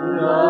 No.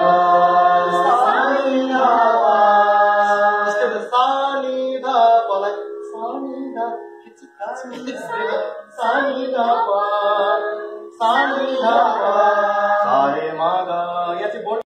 Sani da, küçük Sani da, Sani da,